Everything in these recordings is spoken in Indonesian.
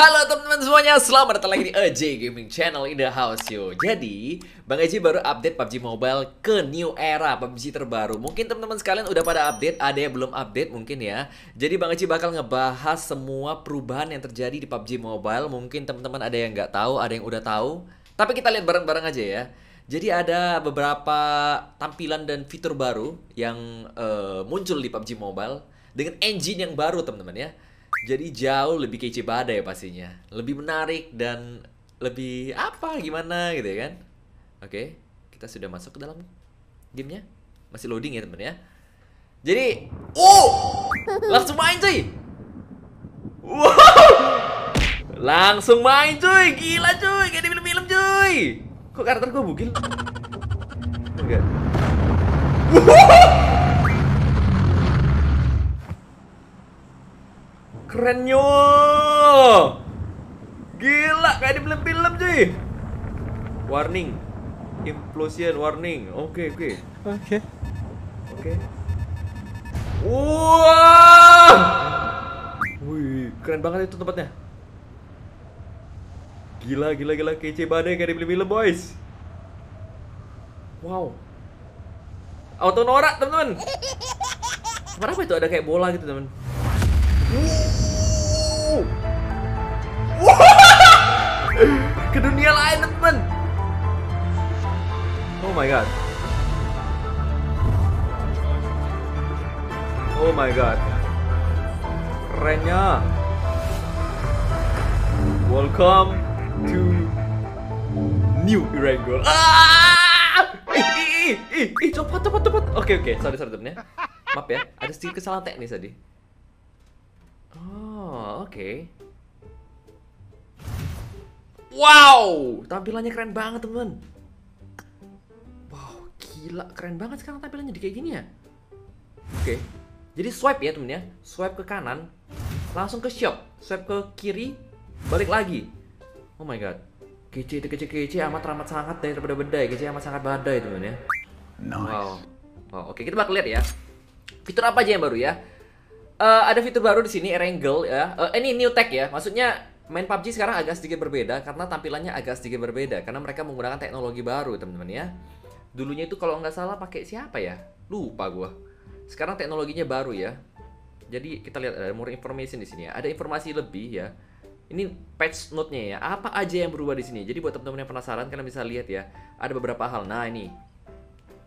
Halo teman-teman semuanya, selamat datang lagi di AJ Gaming Channel in the house yo. Jadi, Bang AJ baru update PUBG Mobile ke new era PUBG terbaru. Mungkin teman-teman sekalian udah pada update, ada yang belum update mungkin ya. Jadi Bang AJ bakal ngebahas semua perubahan yang terjadi di PUBG Mobile. Mungkin teman-teman ada yang nggak tahu, ada yang udah tahu. Tapi kita lihat bareng-bareng aja ya. Jadi ada beberapa tampilan dan fitur baru yang eh, muncul di PUBG Mobile dengan engine yang baru teman-teman ya. Jadi jauh lebih kece badai pastinya. Lebih menarik dan lebih apa gimana gitu ya kan. Oke, kita sudah masuk ke dalam gamenya. Masih loading ya teman ya. Jadi, oh, langsung main cuy. Wow, langsung main cuy, gila cuy, kayak di film-film cuy. Kok karakter gue bugil? Enggak. Keren yo. Gila kayak di film-film cuy. Warning. Implosion warning. Oke, oke. Oke. Oke. Wah! Wih, keren banget itu tempatnya. Gila, gila, gila kece badai kayak di film-film, boys. Wow. Auto norak, teman-teman. Kenapa itu ada kayak bola gitu, teman? Ke dunia lain, teman. Oh my god. Oh my god. Kerennya. Welcome to New Irangel. Ah! Ih, ih, ih, cepat, cepat, cepat. Oke, oke, sorry, sorry temen ya. Maaf ya, ada sedikit kesalahan teknis tadi. Oh, oke. Wow, tampilannya keren banget temen. Wow, gila, keren banget sekarang tampilannya di kayak gini ya. Oke, jadi swipe ya temen ya, swipe ke kanan, langsung ke shop, swipe ke kiri, balik lagi. Oh my god, kece itu kece kece amat amat sangat daripada bedai, kece amat sangat badai temen ya. Wow, wow, oke kita bakal lihat ya. Fitur apa aja yang baru ya? Eh, ada fitur baru di sini, Erangel ya. Eh, ini new tech ya, maksudnya main PUBG sekarang agak sedikit berbeda karena tampilannya agak sedikit berbeda karena mereka menggunakan teknologi baru teman-teman ya. Dulunya itu kalau nggak salah pakai siapa ya? Lupa gua. Sekarang teknologinya baru ya. Jadi kita lihat ada more information di sini ya. Ada informasi lebih ya. Ini patch note-nya ya. Apa aja yang berubah di sini? Jadi buat teman-teman yang penasaran kalian bisa lihat ya. Ada beberapa hal. Nah, ini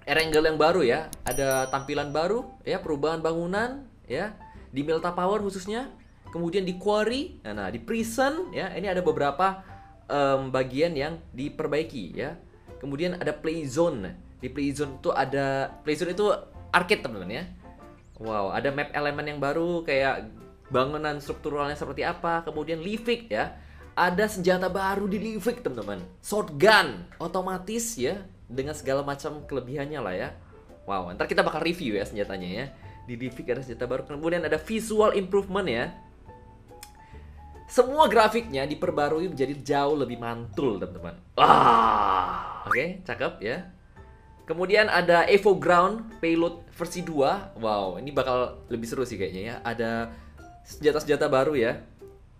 Erangel yang baru ya. Ada tampilan baru ya, perubahan bangunan ya. Di Melta Power khususnya. Kemudian di Quarry, nah, nah di Prison ya. Ini ada beberapa em, bagian yang diperbaiki ya. Kemudian ada Play Zone. Di Play Zone itu ada Play Zone itu arcade teman-teman ya. Wow, ada map elemen yang baru kayak bangunan strukturalnya seperti apa. Kemudian Livik ya. Ada senjata baru di Livik teman-teman. Shotgun otomatis ya dengan segala macam kelebihannya lah ya. Wow, ntar kita bakal review ya senjatanya ya. Di Livik ada senjata baru. Kemudian ada visual improvement ya. Semua grafiknya diperbarui menjadi jauh lebih mantul, teman-teman. Ah, oke, cakep ya. Kemudian ada Evo Ground Payload versi 2. Wow, ini bakal lebih seru sih kayaknya ya. Ada senjata-senjata baru ya.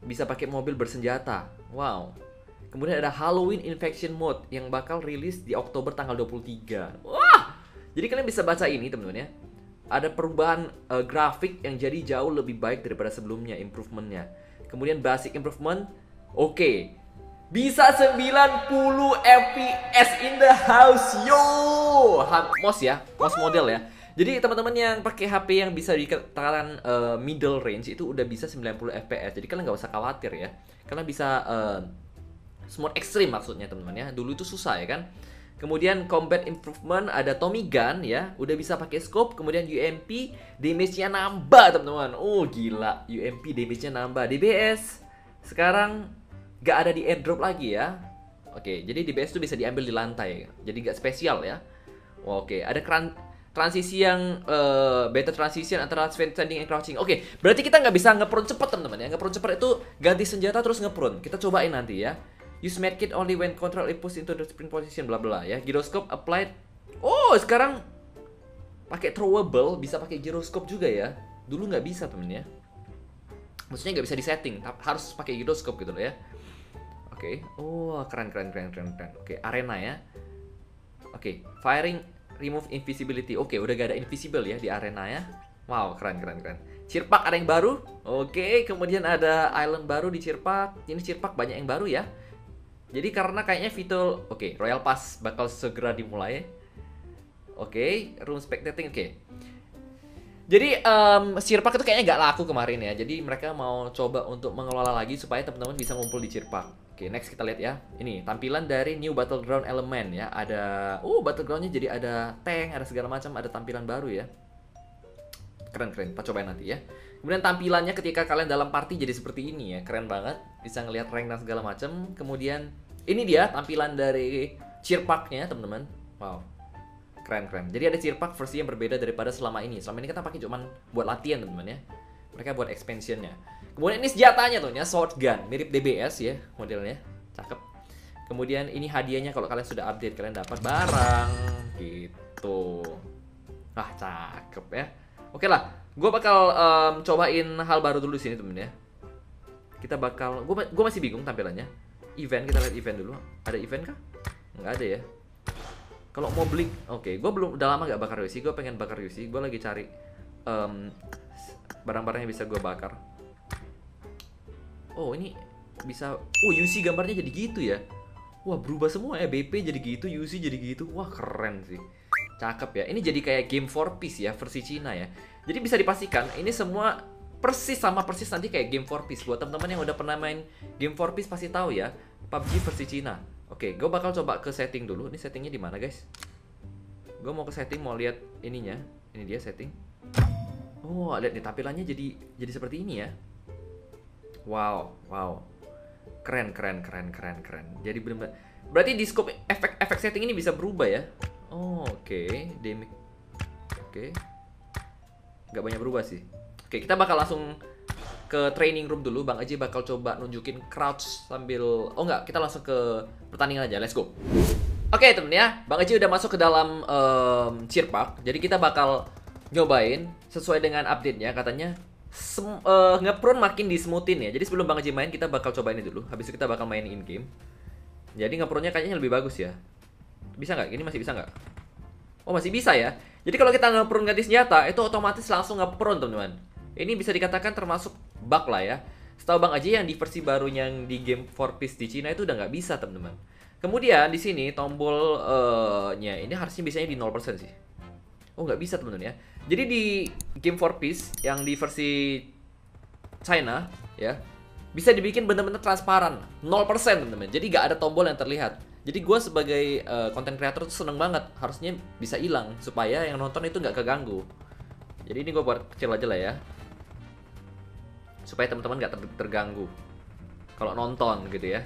Bisa pakai mobil bersenjata. Wow. Kemudian ada Halloween Infection Mode yang bakal rilis di Oktober tanggal 23. Wah! Jadi kalian bisa baca ini, teman-teman ya. Ada perubahan eh, grafik yang jadi jauh lebih baik daripada sebelumnya, improvementnya. Kemudian basic improvement, oke. Bisa 90 FPS in the house, yo! Ha- MOS ya, MOS model ya. Jadi teman-teman yang pakai HP yang bisa dikatakan eh, middle range itu udah bisa 90 FPS. Jadi kalian nggak usah khawatir ya. Kalian bisa eh, smooth extreme maksudnya teman-teman ya. Dulu itu susah ya kan. Kemudian combat improvement ada Tommy Gun ya, udah bisa pakai scope, kemudian UMP damage-nya nambah teman-teman. Oh gila, UMP damage-nya nambah. DBS sekarang gak ada di airdrop lagi ya. Oke, jadi DBS itu bisa diambil di lantai, jadi gak spesial ya. Oke, ada kran- transisi yang eh, better transition antara standing and crouching. Oke, berarti kita nggak bisa ngeprone cepet teman-teman ya. Ngeprone cepet itu ganti senjata terus ngeprone. Kita cobain nanti ya. Use medkit only when control is pushed into the sprint position bla bla ya. Gyroscope applied. Oh, sekarang pakai throwable bisa pakai gyroscope juga ya. Dulu nggak bisa temen ya. maksudnya nggak bisa disetting harus pakai giroskop gitu loh ya oke okay. oh keren keren keren keren keren oke okay, arena ya oke okay. firing remove invisibility oke okay, udah gak ada invisible ya di arena ya wow keren keren keren Cirpak ada yang baru oke okay. kemudian ada island baru di Cirpak ini Cirpak banyak yang baru ya jadi karena kayaknya Vital oke okay, Royal Pass bakal segera dimulai oke okay. room spectating oke okay. Jadi um, Sirpak itu kayaknya gak laku kemarin ya. Jadi mereka mau coba untuk mengelola lagi supaya teman-teman bisa ngumpul di Sirpak. Oke, next kita lihat ya. Ini tampilan dari new battleground element ya. Ada, uh battlegroundnya jadi ada tank, ada segala macam, ada tampilan baru ya. Keren keren. Kita cobain nanti ya. Kemudian tampilannya ketika kalian dalam party jadi seperti ini ya, keren banget. Bisa ngelihat rank dan segala macam. Kemudian ini dia tampilan dari Cheerpacknya teman-teman. Wow, Keren keren. Jadi ada Cirpak versi yang berbeda daripada selama ini. Selama ini kita pakai cuman buat latihan teman-teman ya. Mereka buat expansionnya. Kemudian ini senjatanya tuh ya, sword gun, mirip DBS ya modelnya. Cakep. Kemudian ini hadiahnya kalau kalian sudah update kalian dapat barang gitu. Ah cakep ya. Oke lah, gue bakal um, cobain hal baru dulu sini temen ya. Kita bakal, gue masih bingung tampilannya. Event kita lihat event dulu. Ada event kah? Nggak ada ya. Kalau mau beli, oke, okay, gue belum udah lama gak bakar UC, gue pengen bakar UC, gue lagi cari um, barang-barang yang bisa gue bakar. Oh ini bisa, oh UC gambarnya jadi gitu ya. Wah berubah semua ya, BP jadi gitu, UC jadi gitu, wah keren sih. Cakep ya, ini jadi kayak game for peace ya, versi Cina ya. Jadi bisa dipastikan ini semua persis sama persis nanti kayak game for peace. Buat teman-teman yang udah pernah main game for peace pasti tahu ya, PUBG versi Cina Oke, gue bakal coba ke setting dulu. Ini settingnya di mana, guys? Gue mau ke setting, mau lihat ininya. Ini dia setting. Oh, lihat nih tampilannya jadi jadi seperti ini ya. Wow, wow. Keren, keren, keren, keren, keren. Jadi benar Berarti di scope efek efek setting ini bisa berubah ya? Oh, oke. Okay. Demi Oke. Okay. Gak banyak berubah sih. Oke, kita bakal langsung ke training room dulu. Bang Aji bakal coba nunjukin crouch sambil oh enggak, kita langsung ke pertandingan aja. Let's go. Oke, okay, temen ya. Bang Aji udah masuk ke dalam um, cheer park. Jadi kita bakal nyobain sesuai dengan update-nya katanya sem uh, makin di smoothin ya. Jadi sebelum Bang Aji main kita bakal cobain dulu. Habis itu kita bakal main in game. Jadi ngeprunnya kayaknya lebih bagus ya. Bisa nggak? Ini masih bisa nggak? Oh masih bisa ya. Jadi kalau kita ngeprun ganti senjata itu otomatis langsung ngeprun teman-teman. Ini bisa dikatakan termasuk bug lah ya. Setahu Bang Aji yang di versi baru yang di game for peace di Cina itu udah nggak bisa teman-teman. Kemudian di sini tombolnya uh, ini harusnya biasanya di 0% sih. Oh nggak bisa teman-teman ya. Jadi di game for peace yang di versi China ya bisa dibikin bener-bener transparan 0% teman-teman. Jadi nggak ada tombol yang terlihat. Jadi gue sebagai uh, creator tuh seneng banget harusnya bisa hilang supaya yang nonton itu nggak keganggu. Jadi ini gue buat kecil aja lah ya supaya teman-teman nggak ter terganggu kalau nonton gitu ya.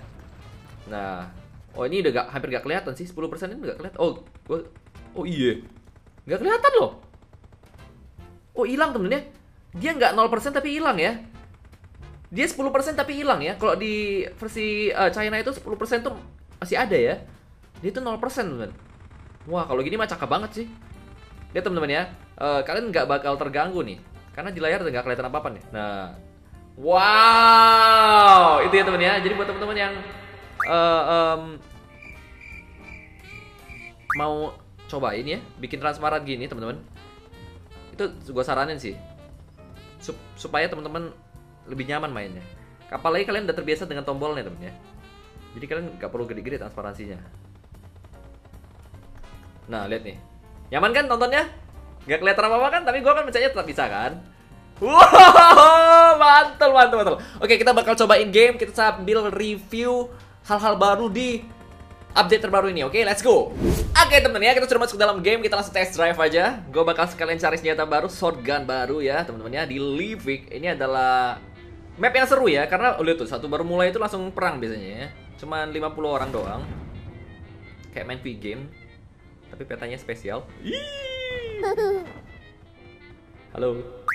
Nah oh ini udah gak, hampir gak kelihatan sih 10% ini gak kelihatan. Oh gua, oh iya. Nggak kelihatan loh. Oh hilang temennya dia nggak 0% tapi hilang ya. Dia 10% tapi hilang ya. Kalau di versi uh, China itu 10% tuh masih ada ya. Dia itu 0% temen wah kalau gini mah cakep banget sih. Lihat teman-teman ya. Uh, kalian nggak bakal terganggu nih. Karena di layar nggak kelihatan apa-apa nih. Nah Wow, itu ya teman ya. Jadi buat teman-teman yang uh, um, mau cobain ya, bikin transparan gini teman-teman. Itu gue saranin sih, Sup supaya teman-teman lebih nyaman mainnya. Apalagi kalian udah terbiasa dengan tombolnya teman ya. Jadi kalian nggak perlu gede-gede transparansinya. Nah lihat nih, nyaman kan nontonnya? Gak kelihatan apa-apa kan? Tapi gue kan percaya tetap bisa kan? Wow, mantul, mantul, mantul. Oke, kita bakal cobain game. Kita sambil review hal-hal baru di update terbaru ini. Oke, let's go. Oke, temen ya, kita sudah masuk ke dalam game. Kita langsung test drive aja. Gue bakal sekalian cari senjata baru, shotgun baru ya, teman-teman ya. Di Livik, ini adalah map yang seru ya. Karena, lihat tuh, satu baru mulai itu langsung perang biasanya ya. Cuman 50 orang doang. Kayak main V-game. Tapi petanya spesial. Halo.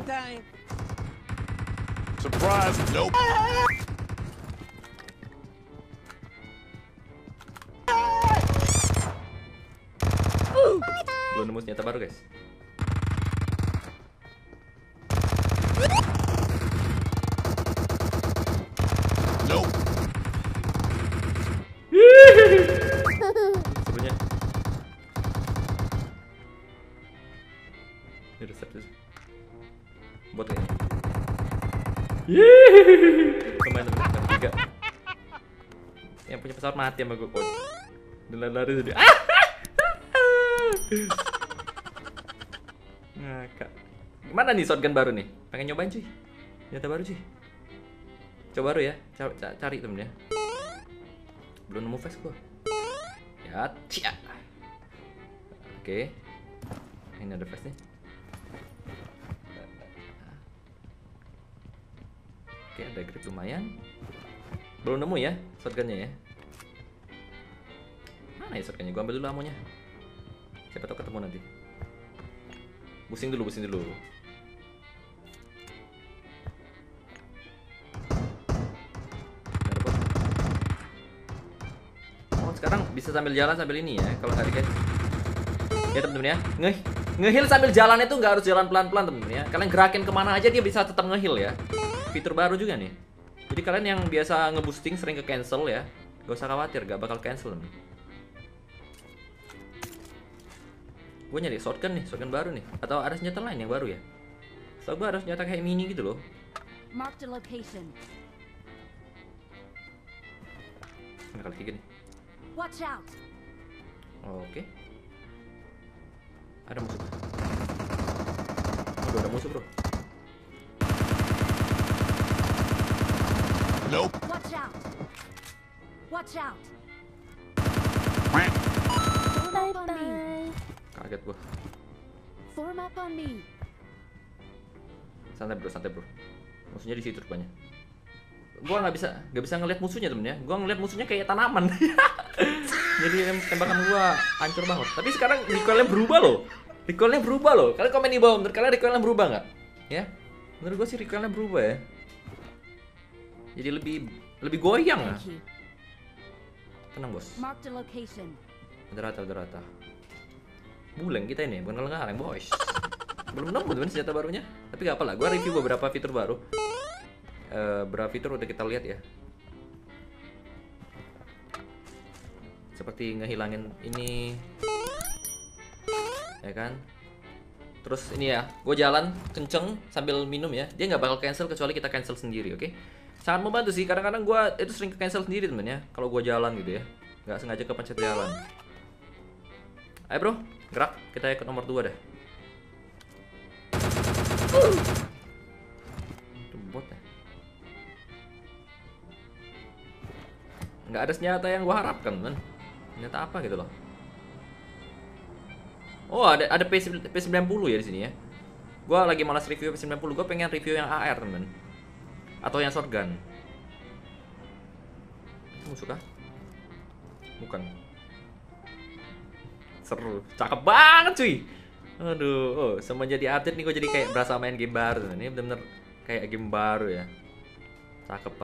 every time. Surprise, nope. Belum nemu senjata baru, guys. Nope. Ini resep sih. Bot kayaknya. Yeay. Kemarin temen temen tiga. Yang punya pesawat mati sama gue. Dan lari-lari tadi. Ah! Ngakak. Gimana nih shotgun baru nih? Pengen nyobain cuy. Nyata baru cuy. Coba baru ya. Cari, cari temen ya. Belum nemu face gua. Ya, cia. Oke. Ini ada face nih. Oke, ada grip lumayan. Belum nemu ya shotgunnya ya. Mana ya shotgunnya? Gua ambil dulu amonya. Siapa tahu ketemu nanti. Pusing dulu, pusing dulu. Oh, sekarang bisa sambil jalan sambil ini ya, kalau nggak dikasih. Ya temen-temen ya, nge ngehil sambil jalan itu nggak harus jalan pelan-pelan temen-temen ya. Kalian gerakin ke mana aja dia bisa tetap ngehil ya. Fitur baru juga nih. Jadi kalian yang biasa ngeboosting sering ke cancel ya, gak usah khawatir, gak bakal cancel nih. Gue nyari shotgun nih, shotgun baru nih. Atau ada senjata lain yang baru ya? So gue harus senjata kayak mini gitu loh. Marked a location. Ini kali kayak gini. Watch out! Oke. Ada musuh. Aduh, ada musuh bro. Nope. Watch out! Watch out! On me! Kaget gua. Form up on me! Santai bro, santai bro. Musuhnya di situ rupanya. Gua nggak bisa nggak bisa ngeliat musuhnya temen ya. Gua ngeliat musuhnya kayak tanaman. Jadi tem- tembakan gua hancur banget. Tapi sekarang recoilnya berubah loh. Recoilnya berubah loh. Kalian komen di bawah menurut kalian recoilnya berubah nggak? Ya. Menurut gua sih recoilnya berubah ya. Jadi lebih lebih goyang lah. Tenang bos. Marked a location. Udah rata, udah rata. Buleng kita ini, bukan kaleng-kaleng, boys. Belum nemu teman senjata barunya. Tapi gak apa lah, gue review beberapa fitur baru. Eh, beberapa fitur udah kita lihat ya. Seperti ngehilangin ini. Ya kan? Terus ini ya, gue jalan kenceng sambil minum ya. Dia nggak bakal cancel kecuali kita cancel sendiri, oke? Sangat membantu sih. Kadang-kadang gue itu sering ke cancel sendiri temen ya. Kalau gue jalan gitu ya, nggak sengaja kepencet jalan. Ayo bro, gerak. Kita ke nomor 2 dah. Itu bot ya. Nggak ada senjata yang gua harapkan, man. Senjata apa gitu loh. Oh, ada ada P, P90 ya di sini ya. Gua lagi malas review P90, gua pengen review yang AR, temen. Atau yang shotgun. Kamu suka? Bukan. Seru. Cakep banget cuy. Aduh oh, semenjak jadi atlet nih gue jadi kayak berasa main game baru. Ini bener-bener kayak game baru ya. Cakep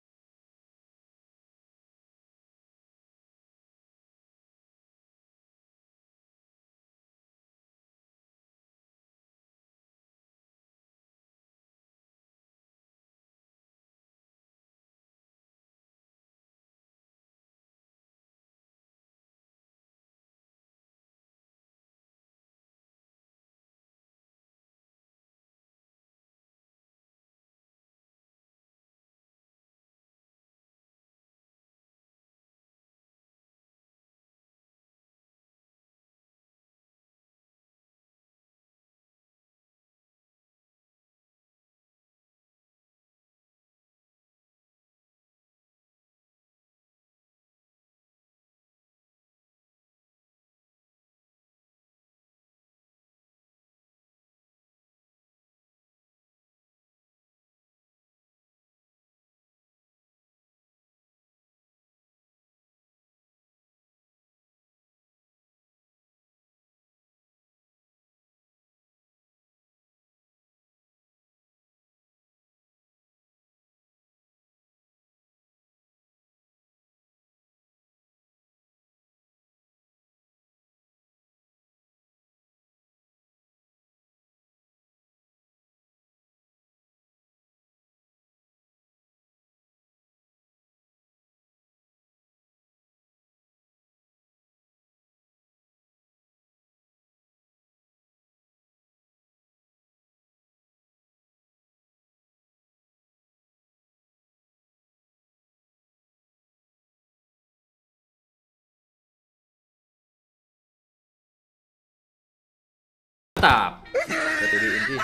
Mantap. Sih.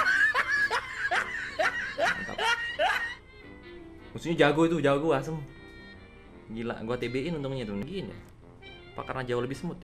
Mantap. Musuhnya jago itu, jago asem. Gila, gua TB-in untungnya tuh. Gini. Apa karena jauh lebih smooth?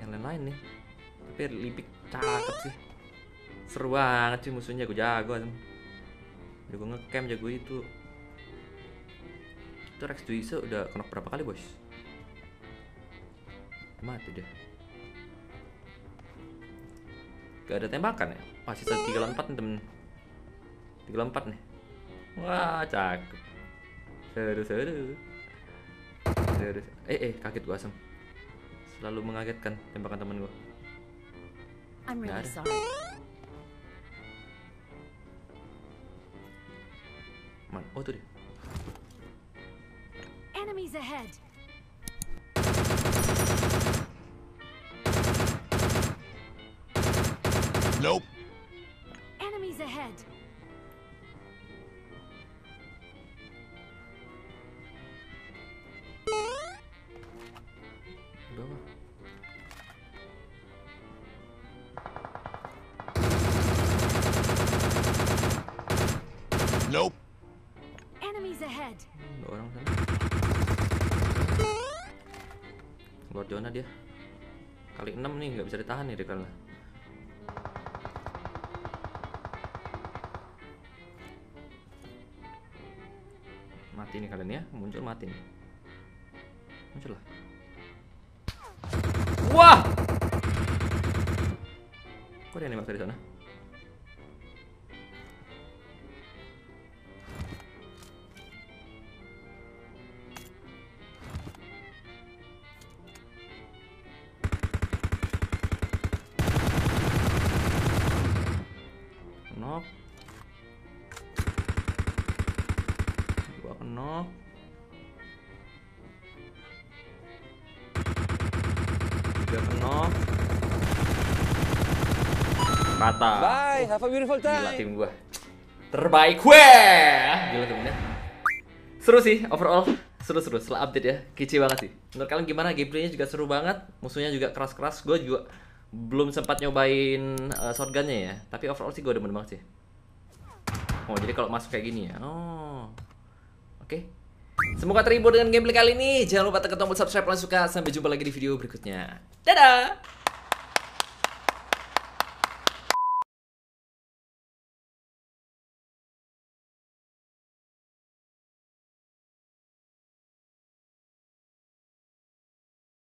Yang lain-lain nih. Tapi lipik cakep sih. Seru banget sih musuhnya gue jago jago ngecamp jago itu. Itu Rex Duisa udah kena berapa kali bos? Mati dia. Gak ada tembakan ya? Masih sisa tiga nih temen. Tiga empat nih. Wah cakep. Seru seru. Seru eh eh kaget gua asem selalu mengagetkan tembakan temen gua I'm really ada. sorry. Man, oh tuh dia Enemies ahead. Nope. Enemies ahead. Keluar zona dia. Kali 6 nih nggak bisa ditahan nih kalah mati nih kalian ya muncul mati nih. Muncul lah. Wah! Kok dia nembak dari sana rata Bye, have a beautiful gila time. tim gua. Terbaik weh! Gila temennya seru sih overall. Seru seru. Setelah update ya kece banget sih. Menurut kalian gimana? Gameplaynya juga seru banget. Musuhnya juga keras keras gue juga belum sempat nyobain uh, shotgunnya ya. Tapi overall sih gue demen banget sih. Oh jadi kalau masuk kayak gini ya? Oh. Oke. Semoga terhibur dengan gameplay kali ini. Jangan lupa tekan tombol subscribe kalau suka. Sampai jumpa lagi di video berikutnya. Dadah!